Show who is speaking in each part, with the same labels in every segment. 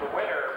Speaker 1: The winner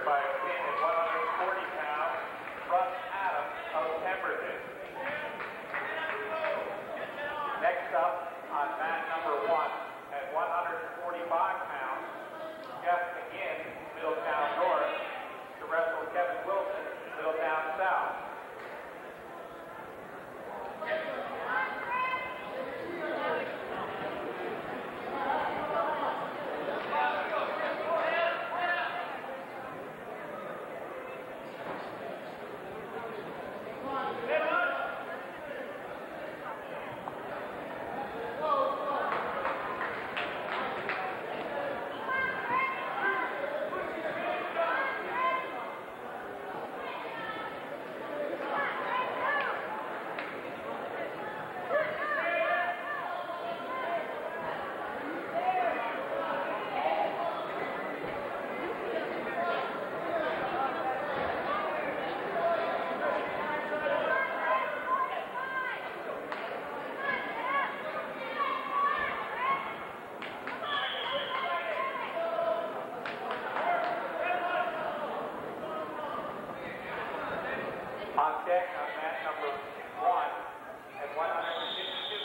Speaker 1: On on mat number one at 152